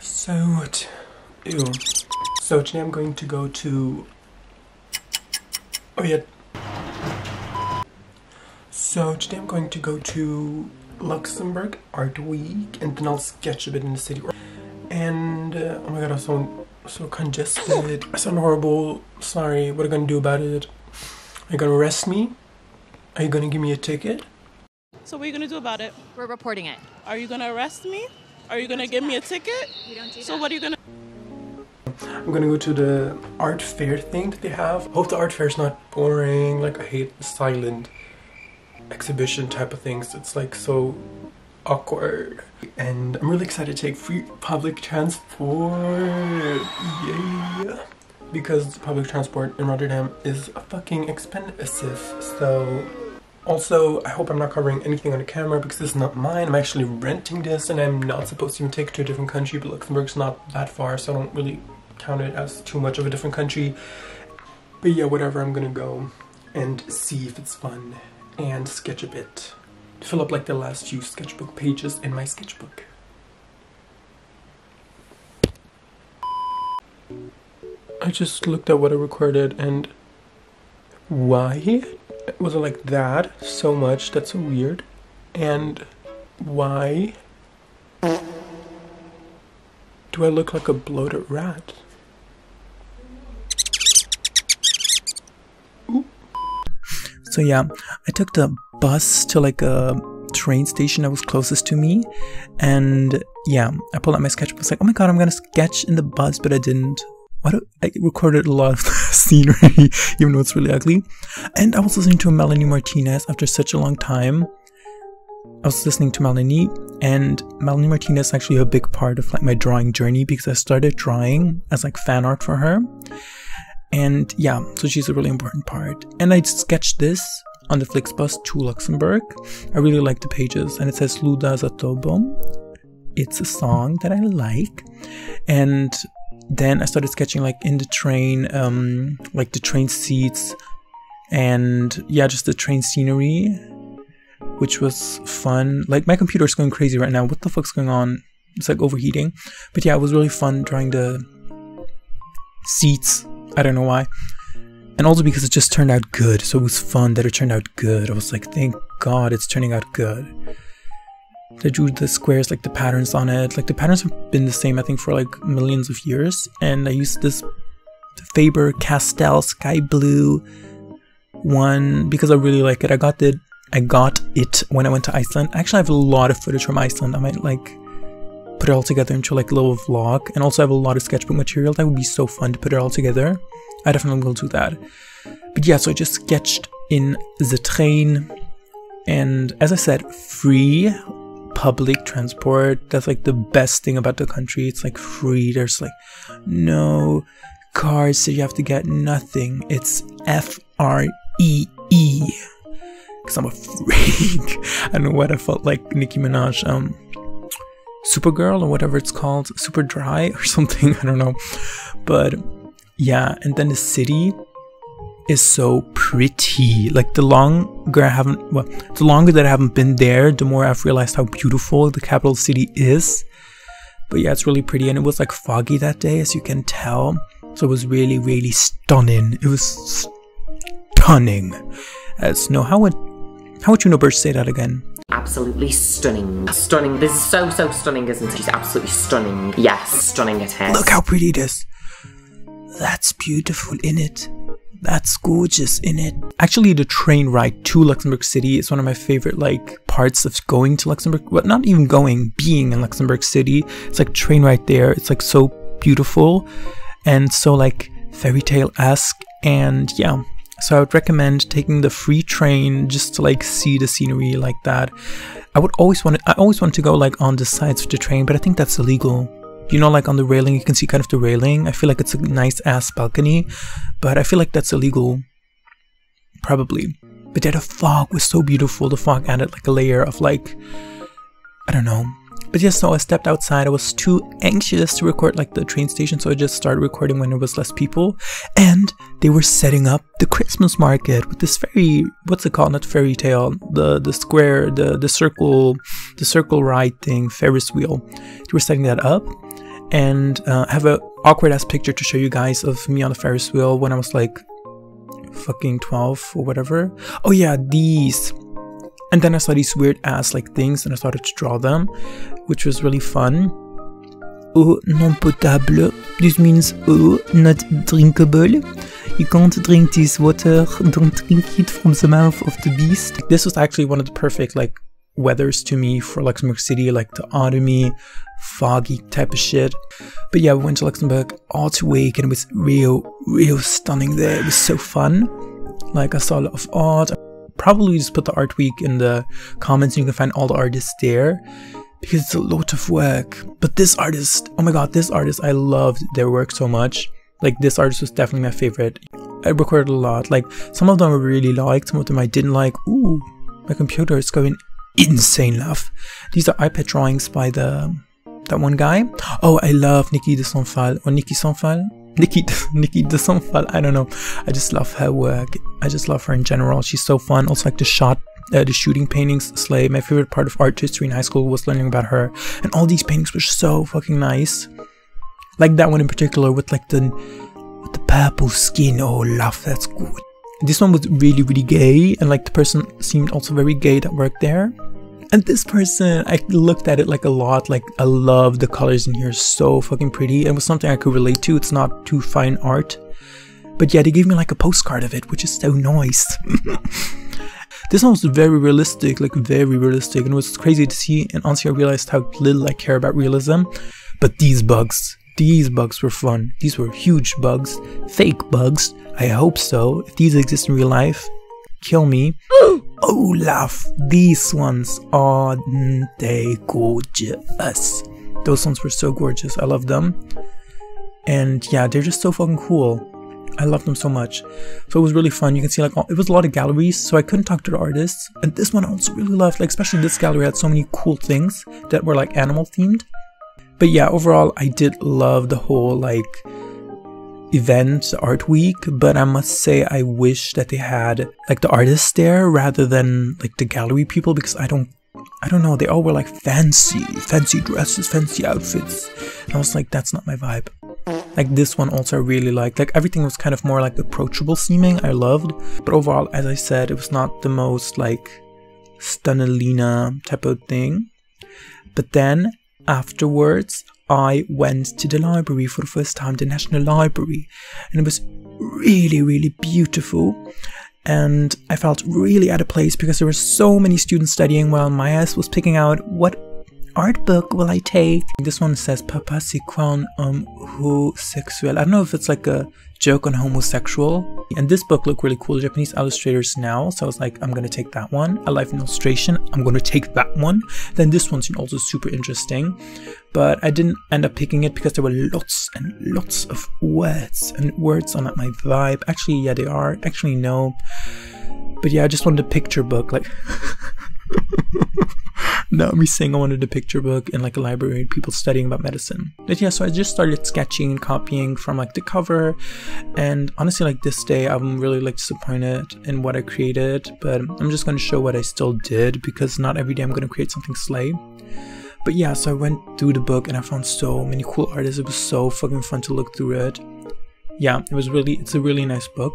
So, t- ew. So today I'm going to go to. Oh yeah. So today I'm going to go to Luxembourg Art Week, and then I'll sketch a bit in the city. And uh, oh my god, I'm so so congested. I sound horrible. Sorry. What are you gonna do about it? Are you gonna arrest me? Are you gonna give me a ticket? So what are you gonna do about it? We're reporting it. Are you gonna arrest me? Are you gonna give me a ticket? We don't do So what are you gonna? I'm gonna go to the art fair thing that they have. Hope the art fair is not boring. Like I hate silent exhibition type of things. It's like so awkward. And I'm really excited to take free public transport. Yeah. Because public transport in Rotterdam is fucking expensive. So also, I hope I'm not covering anything on the camera because this is not mine. I'm actually renting this and I'm not supposed to even take it to a different country, but Luxembourg's not that far, so I don't really count it as too much of a different country. But yeah, whatever, I'm gonna go and see if it's fun and sketch a bit. Fill up like the last few sketchbook pages in my sketchbook. I just looked at what I recorded and why was it like that so much? That's so weird. And why do I look like a bloated rat? So yeah, I took the bus to like a train station that was closest to me, and yeah, I pulled out my sketchbook. I was like, oh my god, I'm gonna sketch in the bus, but I didn't. Why do I recorded a lot of scenery, even though it's really ugly. And I was listening to Melanie Martinez after such a long time. I was listening to Melanie, and Melanie Martinez is actually a big part of like my drawing journey because I started drawing as like fan art for her. And yeah, so she's a really important part. And I sketched this on the Flixbus to Luxembourg. I really like the pages, and it says Luda Zatobo. It's a song that I like. And then I started sketching like in the train, um, like the train seats, and yeah, just the train scenery, which was fun. Like my computer's going crazy right now. What the fuck's going on? It's like overheating. But yeah, it was really fun drawing the seats. I don't know why. And also because it just turned out good. So it was fun that it turned out good. I was like, thank God it's turning out good. I drew the squares, like the patterns on it. Like the patterns have been the same, I think, for like millions of years. And I used this Faber Castell Sky Blue one because I really like it. I got it. I got it when I went to Iceland. Actually, I have a lot of footage from Iceland. I might like put it all together into like a little vlog. And also, I have a lot of sketchbook material. That would be so fun to put it all together. I definitely will do that. But yeah, so I just sketched in the train. And as I said, free public transport. That's like the best thing about the country. It's like free. There's like no cars so you have to get nothing. It's F R E E. Because I'm a freak. I don't know what I felt like Nicki Minaj. Um, Supergirl or whatever it's called, Super Dry or something. I don't know. But yeah, and then the city is so pretty. Like the longer I haven't, well, the longer that I haven't been there, the more I've realized how beautiful the capital city is. But yeah, it's really pretty, and it was like foggy that day, as you can tell. So it was really, really stunning. It was stunning. Uh, as no, how would how would Juno Birch say that again? Absolutely stunning. Stunning. This is so, so stunning, isn't it? She's absolutely stunning. Yes, stunning it is. Look how pretty it is. That's beautiful in it. That's gorgeous in it. Actually, the train ride to Luxembourg City is one of my favorite like parts of going to Luxembourg. But not even going, being in Luxembourg City. It's like train right there. It's like so beautiful and so like fairy tale esque. And yeah, so I would recommend taking the free train just to like see the scenery like that. I would always want to, I always want to go like on the sides of the train, but I think that's illegal. You know, like on the railing, you can see kind of the railing. I feel like it's a nice ass balcony, but I feel like that's illegal. Probably. But yeah, the fog was so beautiful. The fog added like a layer of like, I don't know. But yes, so I stepped outside. I was too anxious to record like the train station, so I just started recording when there was less people. And they were setting up the Christmas market with this very what's it called? Not fairy tale. The the square, the the circle, the circle ride thing, Ferris wheel. They were setting that up, and uh, I have a awkward ass picture to show you guys of me on the Ferris wheel when I was like fucking 12 or whatever. Oh yeah, these. And then I saw these weird ass like things and I started to draw them, which was really fun. Eau non potable. This means eau not drinkable. You can't drink this water. Don't drink it from the mouth of the beast. This was actually one of the perfect like weathers to me for Luxembourg City, like the autumny, foggy type of shit. But yeah, we went to Luxembourg Art Week and it was real, real stunning there. It was so fun. Like I saw a lot of art. Probably just put the art week in the comments and you can find all the artists there because it's a lot of work. But this artist, oh my god, this artist, I loved their work so much. Like this artist was definitely my favorite. I recorded a lot. Like some of them I really liked, some of them I didn't like. Ooh, my computer is going insane love. These are iPad drawings by the that one guy. Oh, I love Niki de Saint Phalle or Niki Saint Phalle. Nikki Niki de Saint Phalle. I don't know. I just love her work. I just love her in general. She's so fun. Also like the shot uh, the shooting paintings slay my favorite part of art history in high school was learning about her and all these paintings were so fucking nice like that one in particular with like the with the purple skin oh love that's good this one was really really gay and like the person seemed also very gay that worked there and this person, I looked at it like a lot. Like, I love the colors in here, so fucking pretty. It was something I could relate to. It's not too fine art. But yeah, they gave me like a postcard of it, which is so nice. this one was very realistic, like very realistic. And it was crazy to see. And honestly, I realized how little I care about realism. But these bugs, these bugs were fun. These were huge bugs, fake bugs. I hope so. If these exist in real life, kill me. Oh, Olaf, these ones are mm, they gorgeous. Those ones were so gorgeous. I love them. And yeah, they're just so fucking cool. I love them so much. So it was really fun. You can see like it was a lot of galleries, so I couldn't talk to the artists. And this one I also really loved, like especially this gallery had so many cool things that were like animal themed. But yeah, overall I did love the whole like event art week but i must say i wish that they had like the artists there rather than like the gallery people because i don't i don't know they all were like fancy fancy dresses fancy outfits. And i was like that's not my vibe. Like this one also I really liked. Like everything was kind of more like approachable seeming. I loved. But overall as i said it was not the most like stunnelina type of thing. But then afterwards I went to the library for the first time, the National Library, and it was really, really beautiful. And I felt really out of place because there were so many students studying while my ass was picking out what art book will I take? This one says Papa quoi um homosexuel. I don't know if it's like a joke on homosexual. And this book looked really cool. Japanese illustrators now. So I was like, I'm gonna take that one. A life in illustration. I'm gonna take that one. Then this one's also super interesting. But I didn't end up picking it because there were lots and lots of words. And words are not my vibe. Actually, yeah, they are. Actually, no. But yeah, I just wanted a picture book. Like not me saying I wanted a picture book in like a library and people studying about medicine. But yeah, so I just started sketching and copying from like the cover. And honestly, like this day, I'm really like disappointed in what I created, but I'm just gonna show what I still did because not every day I'm gonna create something slay. But yeah, so I went through the book and I found so many cool artists. It was so fucking fun to look through it. Yeah, it was really, it's a really nice book.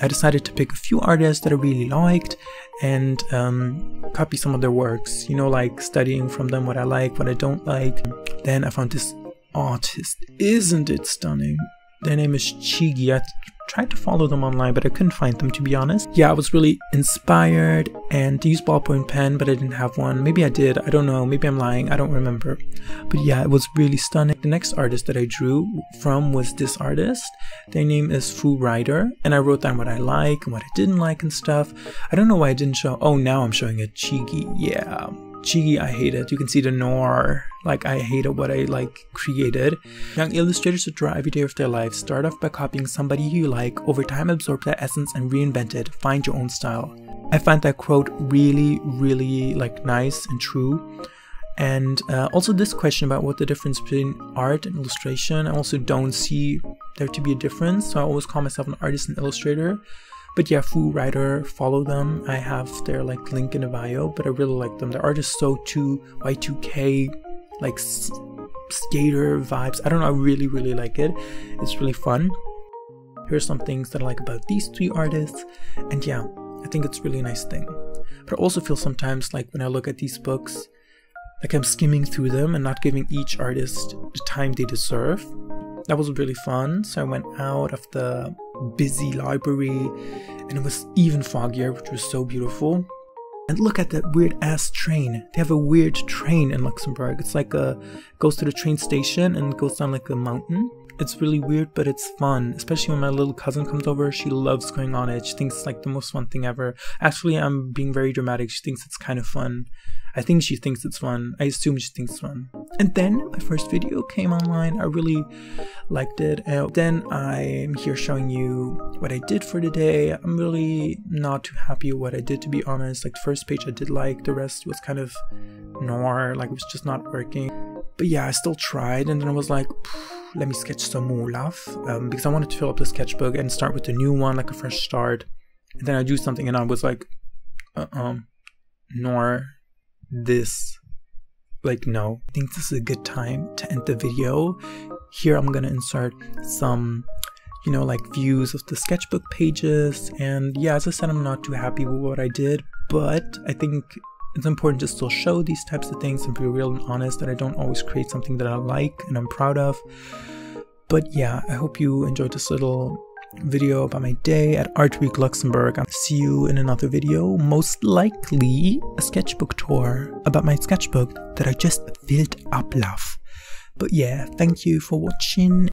I decided to pick a few artists that I really liked and um, copy some of their works, you know, like studying from them what I like, what I don't like. Then I found this artist. Isn't it stunning? Their name is Chigi. I tried to follow them online, but I couldn't find them to be honest. Yeah, I was really inspired and to use ballpoint pen, but I didn't have one. Maybe I did. I don't know. Maybe I'm lying. I don't remember. But yeah, it was really stunning. The next artist that I drew from was this artist. Their name is Foo Rider, and I wrote down what I like and what I didn't like and stuff. I don't know why I didn't show. Oh, now I'm showing it. Chigi. Yeah. Chigi, I hate it. You can see the noir. Like, I hated what I, like, created. Young illustrators who draw every day of their lives start off by copying somebody you like, over time absorb that essence and reinvent it. Find your own style. I find that quote really, really, like, nice and true. And uh, also this question about what the difference between art and illustration. I also don't see there to be a difference. So I always call myself an artist and illustrator. But yeah, Foo Rider, follow them. I have their like link in the bio, but I really like them. Their art is so too Y2K, like skater vibes. I don't know, I really, really like it. It's really fun. Here's some things that I like about these three artists. And yeah, I think it's really nice thing. But I also feel sometimes like when I look at these books, like I'm skimming through them and not giving each artist the time they deserve. That was really fun. So I went out of the busy library and it was even foggier, which was so beautiful. And look at that weird ass train. They have a weird train in Luxembourg. It's like a goes to the train station and goes down like a mountain. It's really weird, but it's fun. Especially when my little cousin comes over, she loves going on it. She thinks it's like the most fun thing ever. Actually, I'm being very dramatic. She thinks it's kind of fun. I think she thinks it's fun. I assume she thinks it's fun. And then my first video came online. I really liked it. And then I'm here showing you what I did for today. I'm really not too happy with what I did, to be honest. Like the first page I did like, the rest was kind of nor, like it was just not working. But yeah, I still tried, and then I was like, let me sketch some more um, because I wanted to fill up the sketchbook and start with a new one, like a fresh start. And then I do something, and I was like, uh um, nor this. Like no i think this is a good time to end the video. Here i'm gonna insert some you know like views of the sketchbook pages. And yeah as i said i'm not too happy with what i did but i think it's important to still show these types of things and be real and honest that i don't always create something that i like and i'm proud of but yeah i hope you enjoyed this little video about my day at Art Week Luxembourg. I'll see you in another video, most likely a sketchbook tour about my sketchbook that I just filled up love. But yeah, thank you for watching